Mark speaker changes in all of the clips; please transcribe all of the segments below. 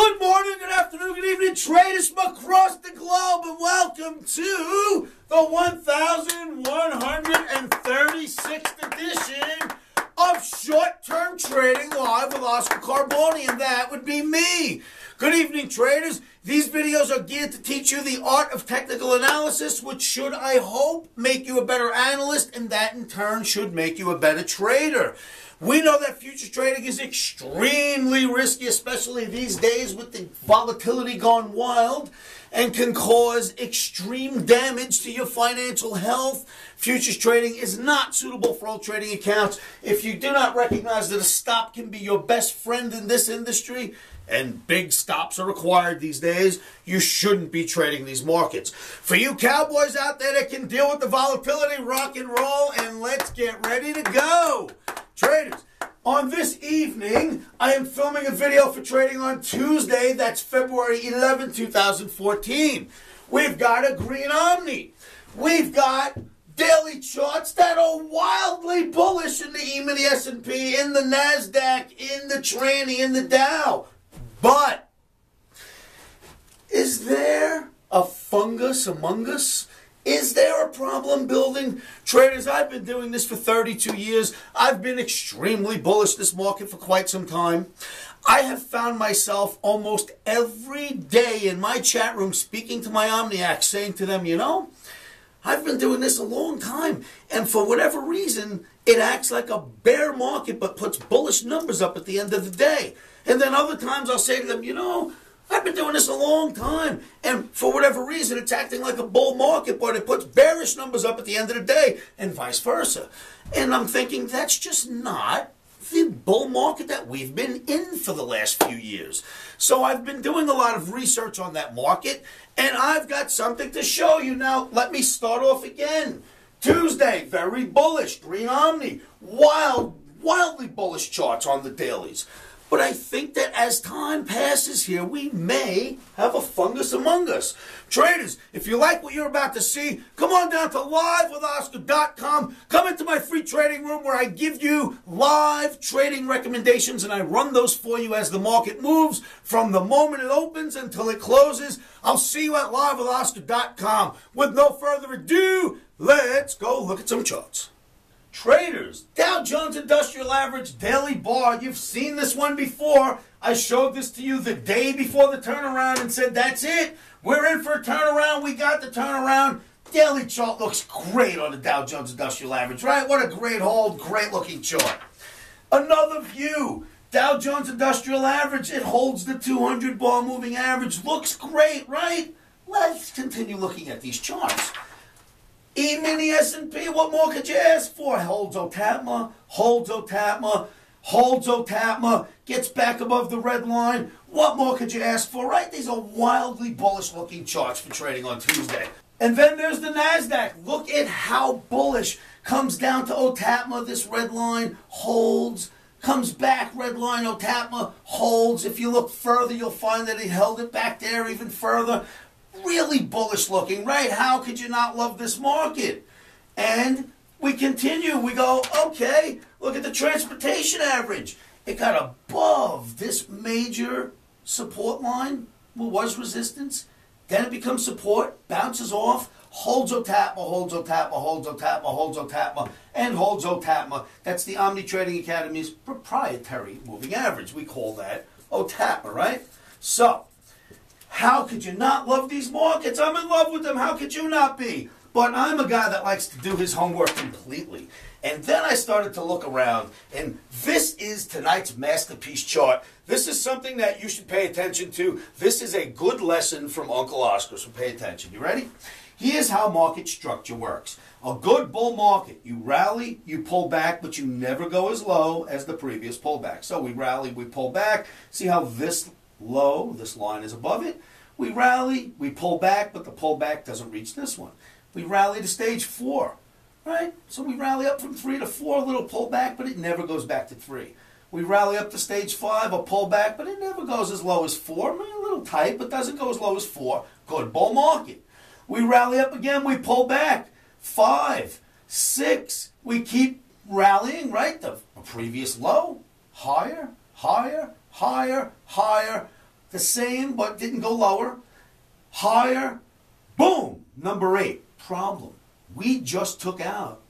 Speaker 1: Good morning, good afternoon, good evening, traders from across the globe, and welcome to the 1136th edition of Short Term Trading Live with Oscar Carboni, and that would be me. Good evening, traders. These videos are geared to teach you the art of technical analysis, which should, I hope, make you a better analyst, and that in turn should make you a better trader. We know that futures trading is extremely risky, especially these days with the volatility gone wild, and can cause extreme damage to your financial health. Futures trading is not suitable for all trading accounts. If you do not recognize that a stop can be your best friend in this industry, and big stops are required these days, you shouldn't be trading these markets. For you cowboys out there that can deal with the volatility, rock and roll, and let's get ready to go. Traders, on this evening, I am filming a video for trading on Tuesday. That's February 11, 2014. We've got a green Omni. We've got daily charts that are wildly bullish in the EMA, the S&P, in the NASDAQ, in the tranny, in the Dow. But is there a fungus among us? Is there a problem building? Traders, I've been doing this for 32 years. I've been extremely bullish this market for quite some time. I have found myself almost every day in my chat room speaking to my Omniacs, saying to them, you know, I've been doing this a long time, and for whatever reason, it acts like a bear market but puts bullish numbers up at the end of the day. And then other times I'll say to them, you know, I've been doing this a long time, and for whatever reason, it's acting like a bull market, but it puts bearish numbers up at the end of the day, and vice versa. And I'm thinking that's just not the bull market that we've been in for the last few years. So I've been doing a lot of research on that market, and I've got something to show you. Now, let me start off again. Tuesday, very bullish. Green Omni, wild, wildly bullish charts on the dailies. But I think that as time passes here, we may have a fungus among us. Traders, if you like what you're about to see, come on down to livewithoscar.com. Come into my free trading room where I give you live trading recommendations and I run those for you as the market moves from the moment it opens until it closes. I'll see you at livewithoscar.com. With no further ado, let's go look at some charts. Traders, Dow Jones Industrial Average Daily Bar. You've seen this one before. I showed this to you the day before the turnaround and said, that's it. We're in for a turnaround. We got the turnaround. Daily chart looks great on the Dow Jones Industrial Average, right? What a great hold, great looking chart. Another view. Dow Jones Industrial Average, it holds the 200 bar moving average. Looks great, right? Let's continue looking at these charts. E-mini S&P, what more could you ask for? Holds OTAPMA, holds OTAPMA, holds OTAPMA, gets back above the red line. What more could you ask for, right? These are wildly bullish looking charts for trading on Tuesday. And then there's the NASDAQ. Look at how bullish. Comes down to OTAPMA, this red line holds, comes back, red line, OTAPMA holds. If you look further, you'll find that it held it back there even further really bullish looking, right? How could you not love this market? And we continue. We go, okay, look at the transportation average. It got above this major support line, what was resistance. Then it becomes support, bounces off, holds OTAPMA, holds OTAPMA, holds OTAPMA, holds OTAPMA, and holds OTAPMA. That's the Omni Trading Academy's proprietary moving average. We call that OTAPMA, right? So, how could you not love these markets? I'm in love with them. How could you not be? But I'm a guy that likes to do his homework completely. And then I started to look around, and this is tonight's masterpiece chart. This is something that you should pay attention to. This is a good lesson from Uncle Oscar, so pay attention. You ready? Here's how market structure works. A good bull market, you rally, you pull back, but you never go as low as the previous pullback. So we rally, we pull back. See how this low, this line is above it. We rally, we pull back, but the pullback doesn't reach this one. We rally to stage four, right? So we rally up from three to four, a little pullback, but it never goes back to three. We rally up to stage five, a pullback, but it never goes as low as four. A little tight, but doesn't go as low as four. Good bull market. We rally up again, we pull back. Five, six, we keep rallying, right? The previous low, higher, higher, higher, higher. the same but didn't go lower. Higher, boom, number eight. Problem. We just took out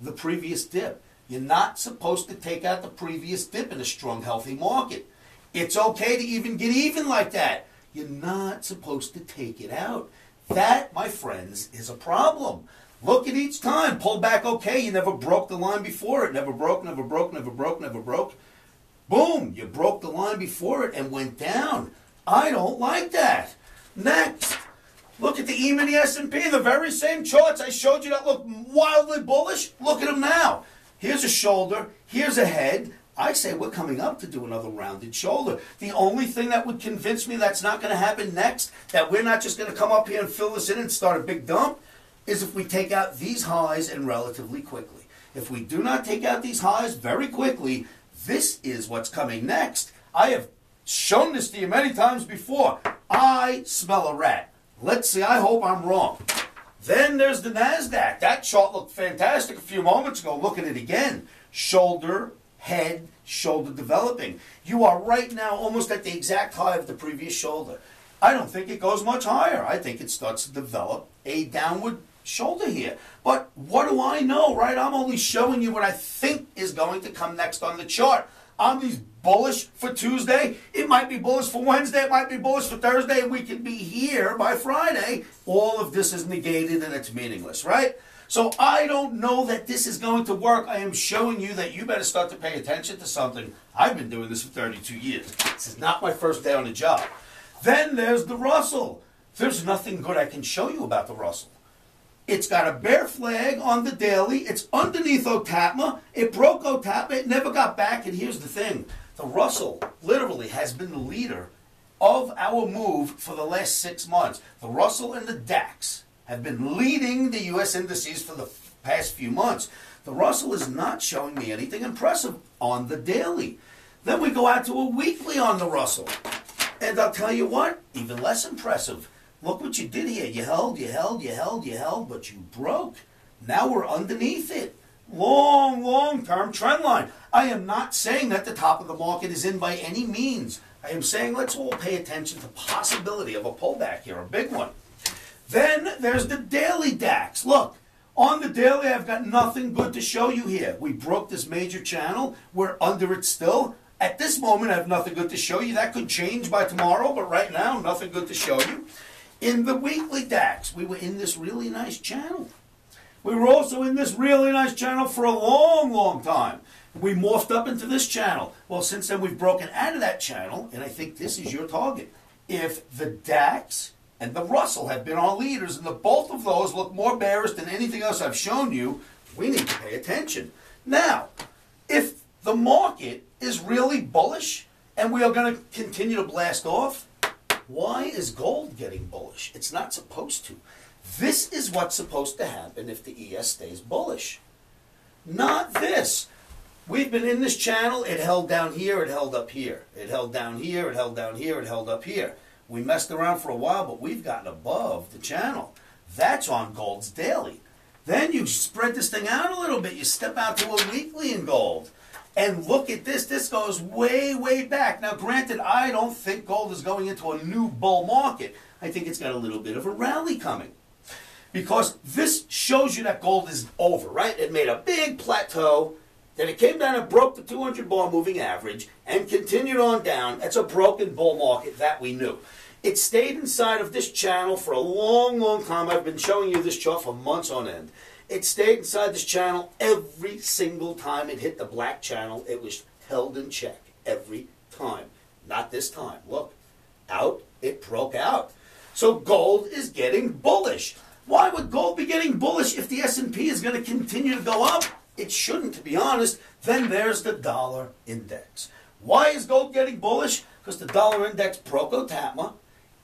Speaker 1: the previous dip. You're not supposed to take out the previous dip in a strong, healthy market. It's okay to even get even like that. You're not supposed to take it out. That, my friends, is a problem. Look at each time. Pull back okay. You never broke the line before it. Never broke, never broke, never broke, never broke. Boom, you broke the line before it and went down. I don't like that. Next, look at the E mini S&P, the very same charts I showed you that look wildly bullish. Look at them now. Here's a shoulder, here's a head. I say we're coming up to do another rounded shoulder. The only thing that would convince me that's not going to happen next, that we're not just going to come up here and fill this in and start a big dump, is if we take out these highs and relatively quickly. If we do not take out these highs very quickly, this is what's coming next. I have shown this to you many times before. I smell a rat. Let's see, I hope I'm wrong. Then there's the NASDAQ. That chart looked fantastic a few moments ago. Look at it again. Shoulder, head, shoulder developing. You are right now almost at the exact high of the previous shoulder. I don't think it goes much higher. I think it starts to develop a downward shoulder here. But what do I know, right? I'm only showing you what I think is going to come next on the chart. I'm these bullish for Tuesday. It might be bullish for Wednesday. It might be bullish for Thursday. We could be here by Friday. All of this is negated and it's meaningless, right? So I don't know that this is going to work. I am showing you that you better start to pay attention to something. I've been doing this for 32 years. This is not my first day on the job. Then there's the Russell. There's nothing good I can show you about the Russell. It's got a bear flag on the daily. It's underneath OTAPMA. It broke OTAPMA. It never got back. And here's the thing the Russell literally has been the leader of our move for the last six months. The Russell and the DAX have been leading the U.S. indices for the past few months. The Russell is not showing me anything impressive on the daily. Then we go out to a weekly on the Russell. And I'll tell you what, even less impressive. Look what you did here. You held, you held, you held, you held, but you broke. Now we're underneath it. Long, long term trend line. I am not saying that the top of the market is in by any means. I am saying let's all pay attention to the possibility of a pullback here, a big one. Then there's the daily DAX. Look, on the daily, I've got nothing good to show you here. We broke this major channel. We're under it still. At this moment, I have nothing good to show you. That could change by tomorrow, but right now, nothing good to show you. In the weekly DAX, we were in this really nice channel. We were also in this really nice channel for a long, long time. We morphed up into this channel. Well, since then, we've broken out of that channel, and I think this is your target. If the DAX and the Russell have been our leaders, and the both of those look more bearish than anything else I've shown you, we need to pay attention. Now, if the market is really bullish and we are going to continue to blast off, why is gold getting bullish? It's not supposed to. This is what's supposed to happen if the ES stays bullish. Not this. We've been in this channel, it held down here, it held up here. It held down here, it held down here, it held up here. We messed around for a while, but we've gotten above the channel. That's on gold's daily. Then you spread this thing out a little bit. You step out to a weekly in gold. And look at this. This goes way, way back. Now, granted, I don't think gold is going into a new bull market. I think it's got a little bit of a rally coming. Because this shows you that gold is over, right? It made a big plateau. Then it came down and broke the 200 bar moving average and continued on down. That's a broken bull market that we knew. It stayed inside of this channel for a long, long time. I've been showing you this chart for months on end. It stayed inside this channel every single time it hit the black channel. It was held in check every time. Not this time. Look, out, it broke out. So gold is getting bullish. Why would gold be getting bullish if the S&P is going to continue to go up? It shouldn't, to be honest. Then there's the dollar index. Why is gold getting bullish? Because the dollar index broke OTAPMA.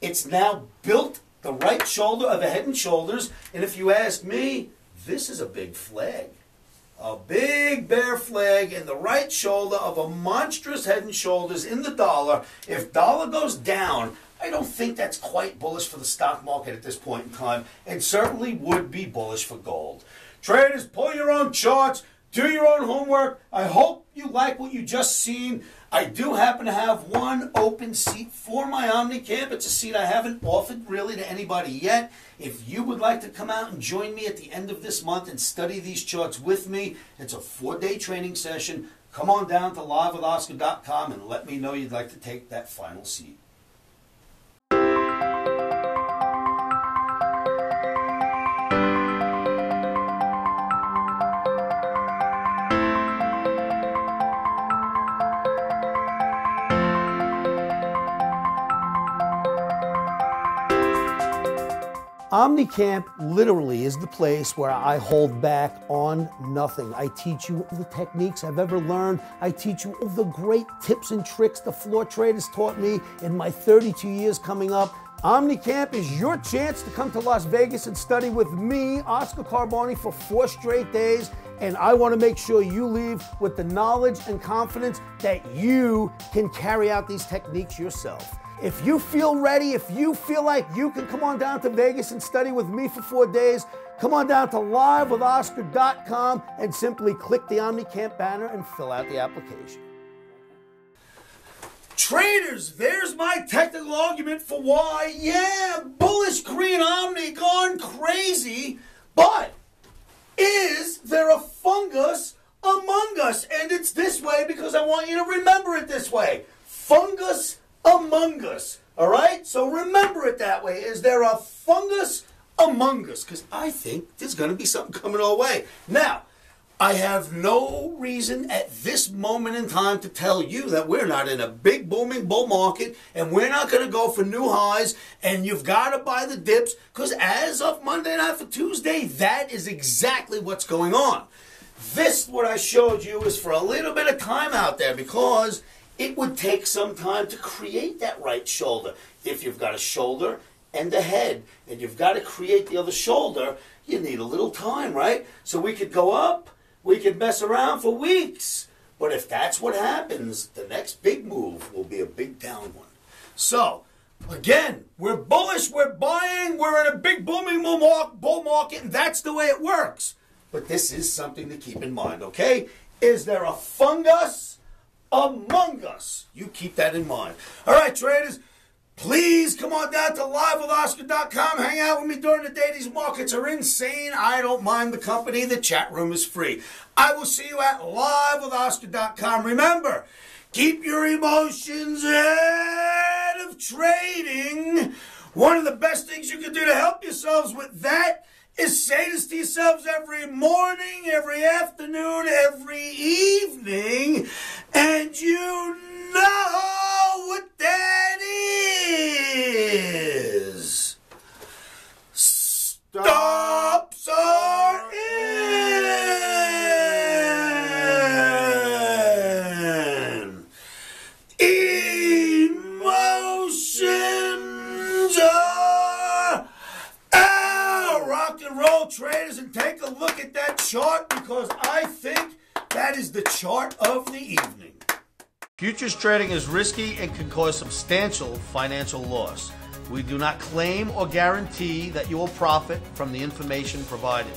Speaker 1: It's now built the right shoulder of a head and shoulders. And if you ask me, this is a big flag. A big bear flag in the right shoulder of a monstrous head and shoulders in the dollar. If dollar goes down, I don't think that's quite bullish for the stock market at this point in time, and certainly would be bullish for gold. Traders, pull your own charts, do your own homework. I hope you like what you just seen. I do happen to have one open seat for my OmniCamp. It's a seat I haven't offered really to anybody yet. If you would like to come out and join me at the end of this month and study these charts with me, it's a four day training session. Come on down to livewithoscar.com and let me know you'd like to take that final seat. OmniCamp literally is the place where I hold back on nothing. I teach you the techniques I've ever learned. I teach you all the great tips and tricks the floor traders taught me in my 32 years coming up. OmniCamp is your chance to come to Las Vegas and study with me, Oscar Carboni, for four straight days. And I want to make sure you leave with the knowledge and confidence that you can carry out these techniques yourself. If you feel ready, if you feel like you can come on down to Vegas and study with me for four days, come on down to livewithoscar.com and simply click the OmniCamp banner and fill out the application. Traders, there's my technical argument for why, yeah, bullish green Omni gone crazy, but is there a fungus among us? And it's this way because I want you to remember it this way. Fungus among us. All right? So remember it that way. Is there a fungus among us? Because I think there's going to be something coming our way. Now, I have no reason at this moment in time to tell you that we're not in a big booming bull market and we're not going to go for new highs and you've got to buy the dips because as of Monday night for Tuesday, that is exactly what's going on. This, what I showed you, is for a little bit of time out there because it would take some time to create that right shoulder. If you've got a shoulder and a head, and you've got to create the other shoulder, you need a little time, right? So we could go up, we could mess around for weeks. But if that's what happens, the next big move will be a big down one. So, again, we're bullish, we're buying, we're in a big booming bull market, and that's the way it works. But this is something to keep in mind, okay? Is there a fungus? among us. You keep that in mind. All right, traders, please come on down to livewithoscar.com. Hang out with me during the day. These markets are insane. I don't mind the company. The chat room is free. I will see you at livewithoscar.com. Remember, keep your emotions ahead of trading. One of the best things you can do to help yourselves with that is say this to yourselves every morning, every afternoon, every evening, and you know what that Stops are in. Emotions are out. Rock and roll traders and take a look at that chart because I think that is the chart of the evening. Futures trading is risky and can cause substantial financial loss. We do not claim or guarantee that you will profit from the information provided.